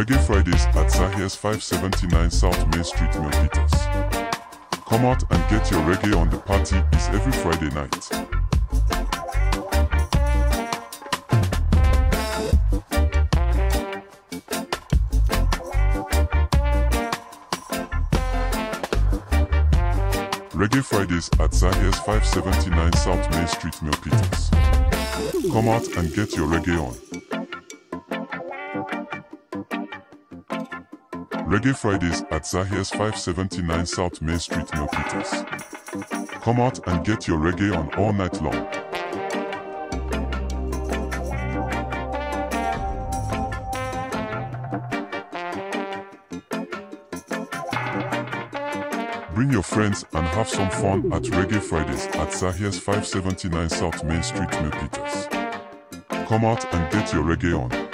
Reggae Fridays at Zahir's 579 South Main Street, Milpitas. Come out and get your reggae on the party is every Friday night. Reggae Fridays at Zahir's 579 South Main Street, Milpitas. Come out and get your reggae on. Reggae Fridays at Zahir's 579 South Main Street, Milpitas. Come out and get your reggae on all night long. Bring your friends and have some fun at Reggae Fridays at Zahir's 579 South Main Street, Milpitas. Come out and get your reggae on.